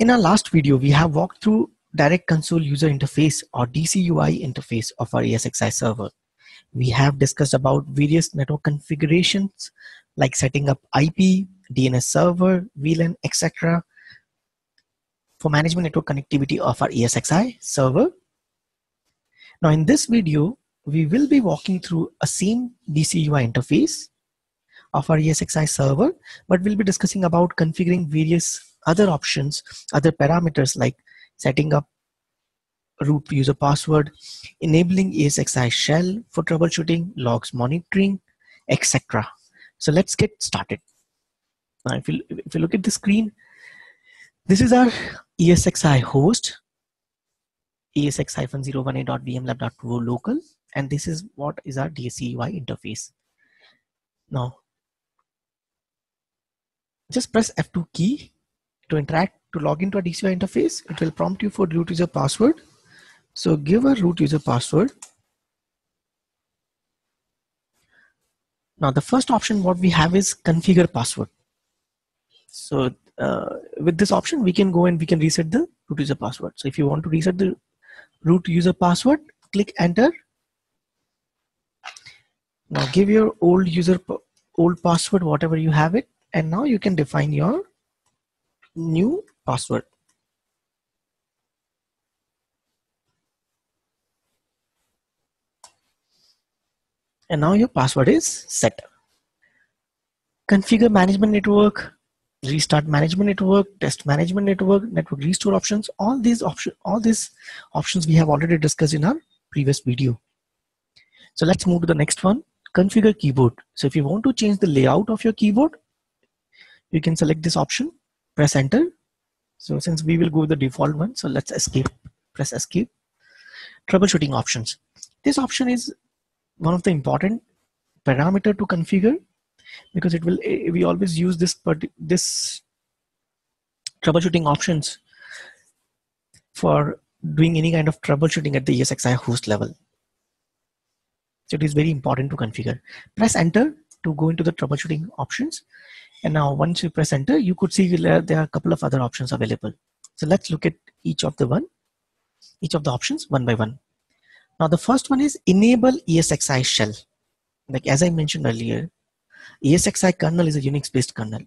In our last video, we have walked through Direct Console User Interface or DCUI interface of our ESXi server. We have discussed about various network configurations like setting up IP, DNS server, VLAN, etc. for management network connectivity of our ESXi server. Now in this video, we will be walking through a same DCUI interface of our ESXi server, but we'll be discussing about configuring various other options, other parameters like setting up root user password, enabling ESXi shell for troubleshooting, logs monitoring, etc. So let's get started. Now, if you, if you look at the screen, this is our ESXi host, esx-018.vmlab.2 local, and this is what is our DCUI interface. Now, just press F2 key to interact to log into a DCUI interface. It will prompt you for root user password. So give a root user password. Now the first option what we have is configure password. So uh, with this option, we can go and we can reset the root user password. So if you want to reset the root user password, click enter. Now give your old user old password, whatever you have it, and now you can define your new password. And now your password is set. Configure management network, restart management network, test management network, network restore options. All these options, all these options we have already discussed in our previous video. So let's move to the next one. Configure keyboard. So if you want to change the layout of your keyboard, you can select this option, press enter. So since we will go with the default one, so let's escape, press escape. Troubleshooting options. This option is one of the important parameter to configure because it will eh, we always use this this troubleshooting options for doing any kind of troubleshooting at the ESXi host level. So it is very important to configure. Press enter to go into the troubleshooting options. And now once you press enter, you could see there are a couple of other options available. So let's look at each of the one, each of the options one by one. Now the first one is enable ESXi shell. Like as I mentioned earlier, ESXi kernel is a Unix based kernel.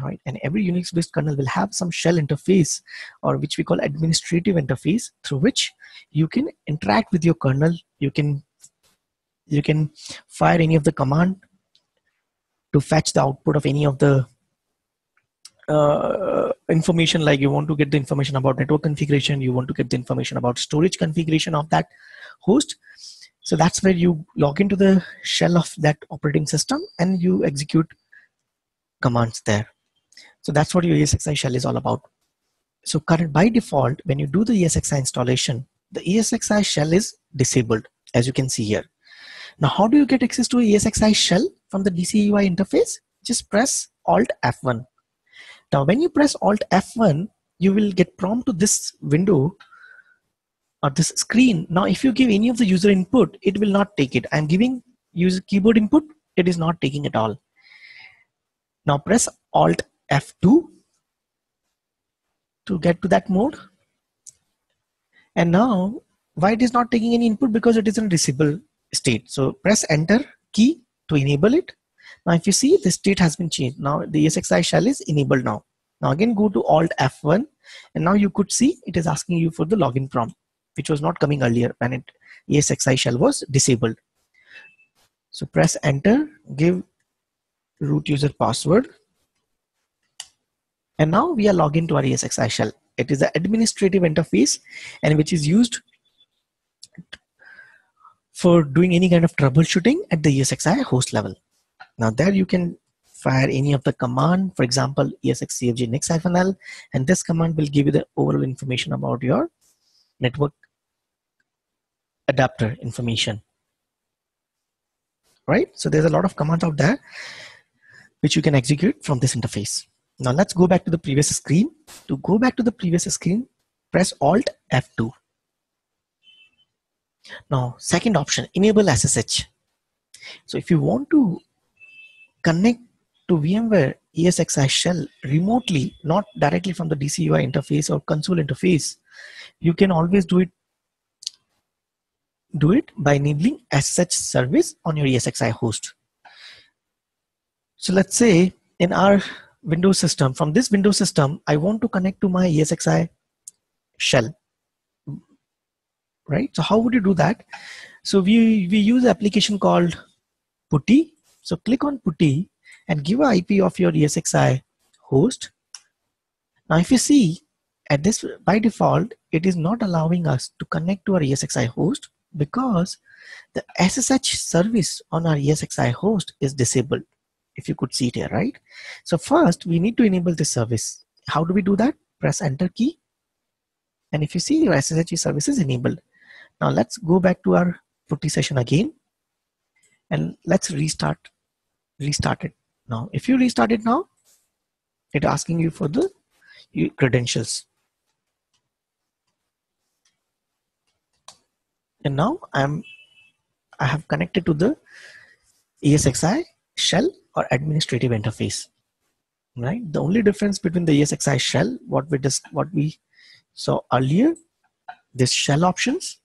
Right? And every Unix based kernel will have some shell interface or which we call administrative interface through which you can interact with your kernel. You can you can fire any of the command to fetch the output of any of the uh, information. Like you want to get the information about network configuration you want to get the information about storage configuration of that host. So that's where you log into the shell of that operating system and you execute commands there. So that's what your ESXi shell is all about. So current by default when you do the ESXi installation the ESXi shell is disabled as you can see here. Now, how do you get access to ESXi shell from the DCUI interface? Just press Alt F1. Now, when you press Alt F1, you will get prompt to this window or this screen. Now, if you give any of the user input, it will not take it. I'm giving user keyboard input, it is not taking at all. Now press Alt F2 to get to that mode. And now, why it is not taking any input? Because it is in disabled state. So press enter key to enable it. Now if you see the state has been changed. Now the ESXi shell is enabled now. Now again go to Alt F1 and now you could see it is asking you for the login prompt which was not coming earlier when it ESXi shell was disabled. So press enter, give root user password. And now we are logged into our ESXi shell. It is the administrative interface and which is used for doing any kind of troubleshooting at the ESXi host level. Now there you can fire any of the command, for example, esxcfg nics-l, and this command will give you the overall information about your network adapter information. Right? So there's a lot of commands out there which you can execute from this interface. Now let's go back to the previous screen. To go back to the previous screen, press Alt F2. Now, second option, enable SSH. So if you want to connect to VMware ESXi shell remotely, not directly from the DCUI interface or console interface, you can always do it do it by enabling SSH service on your ESXi host. So let's say in our Windows system, from this Windows system, I want to connect to my ESXi shell, right? So how would you do that? So we, we use application called PuTTY. So click on PuTTY and give an IP of your ESXi host. Now if you see at this by default, it is not allowing us to connect to our ESXi host because the SSH service on our ESXi host is disabled. If you could see it here, right? So first we need to enable this service. How do we do that? Press enter key. And if you see your SSH service is enabled. Now let's go back to our PuTTY session again. And let's restart, restart it now. If you restart it now, it's asking you for the credentials. and now I'm I have connected to the ESXi shell or administrative interface right the only difference between the ESXi shell what we just what we saw earlier this shell options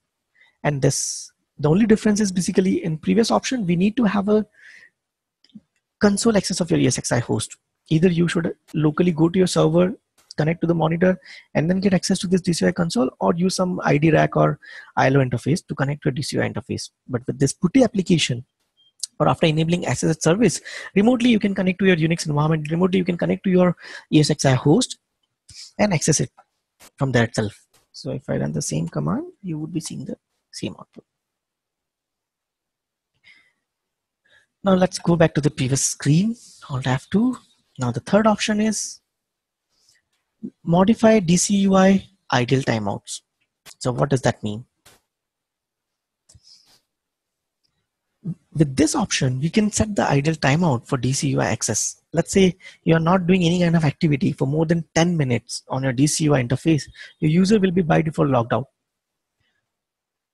and this the only difference is basically in previous option we need to have a console access of your ESXi host either you should locally go to your server connect to the monitor and then get access to this DCUI console or use some iDRAC or ILO interface to connect to a DCUI interface. But with this PuTTY application, or after enabling SSH service, remotely you can connect to your Unix environment, remotely you can connect to your ESXi host and access it from there itself. So if I run the same command, you would be seeing the same output. Now let's go back to the previous screen, Alt F2. Now the third option is modify DCUI idle timeouts. So what does that mean? With this option, you can set the idle timeout for DCUI access. Let's say you're not doing any kind of activity for more than 10 minutes on your DCUI interface. Your user will be by default logged out.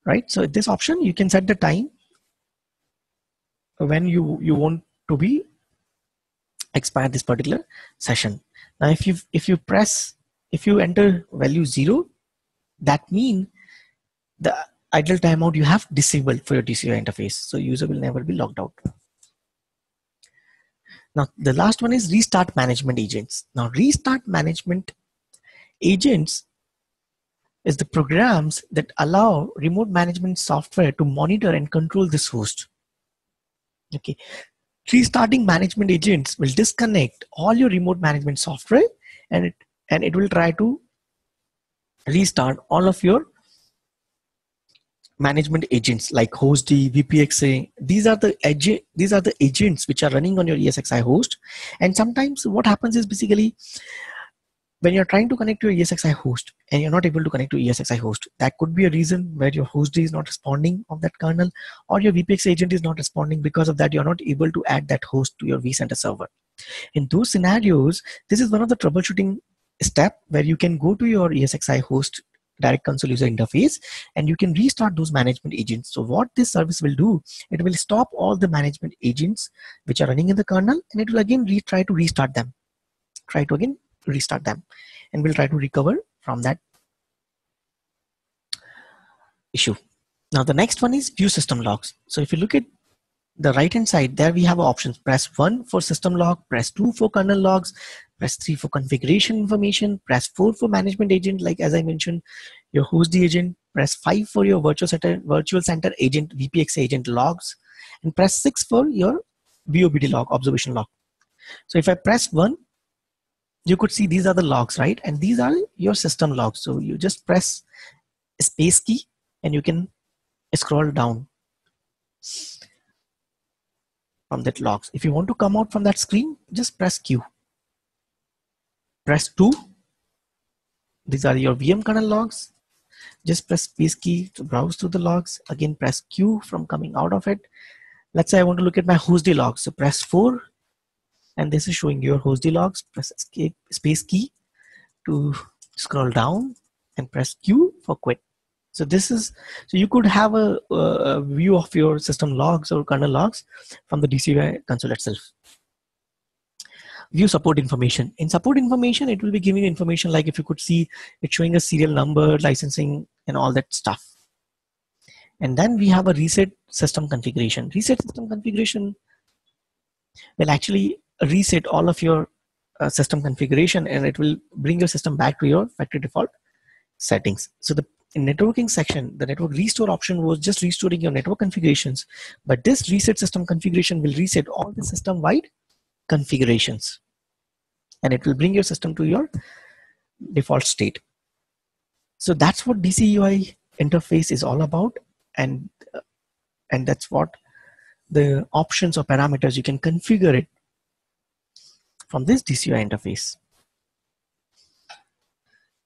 Right? So this option, you can set the time when you, you want to be expire this particular session. Now, if you if you press if you enter value zero, that means the idle timeout you have disabled for your DCUI interface, so user will never be logged out. Now, the last one is restart management agents. Now, restart management agents is the programs that allow remote management software to monitor and control this host. Okay, restarting management agents will disconnect all your remote management software and it and it will try to restart all of your management agents like hostd vpxa these are the agent these are the agents which are running on your esxi host. And sometimes what happens is basically when you're trying to connect to your ESXi host and you're not able to connect to ESXi host, that could be a reason where your host is not responding of that kernel or your VPX agent is not responding. Because of that, you're not able to add that host to your vCenter server. In those scenarios, this is one of the troubleshooting step where you can go to your ESXi host direct console user interface and you can restart those management agents. So what this service will do, it will stop all the management agents which are running in the kernel and it will again try to restart them. Try to again restart them and we'll try to recover from that issue. Now the next one is view system logs. So if you look at the right hand side there we have options press 1 for system log press 2 for kernel logs press 3 for configuration information press 4 for management agent like as i mentioned your host agent press 5 for your virtual center virtual center agent vpx agent logs and press 6 for your VOBD log observation log so if i press 1 you could see these are the logs, right? And these are your system logs. So you just press space key and you can scroll down from that logs. If you want to come out from that screen, just press Q. Press 2. These are your VM kernel logs. Just press space key to browse through the logs. Again, press Q from coming out of it. Let's say I want to look at my hostd logs. So press 4 and this is showing your hostd logs press escape space key to scroll down and press q for quit so this is so you could have a, a view of your system logs or kernel logs from the DCUI console itself view support information. In support information, it will be giving information like if you could see it's showing a serial number, licensing, and all that stuff. And then we have a reset system configuration. Reset system configuration will actually reset all of your uh, system configuration and it will bring your system back to your factory default settings. So the networking section, the network restore option was just restoring your network configurations, but this reset system configuration will reset all the system wide configurations and it will bring your system to your default state. So that's what DCUI interface is all about and uh, and that's what the options or parameters you can configure it from this DCUI interface.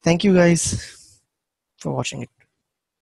Thank you guys for watching it.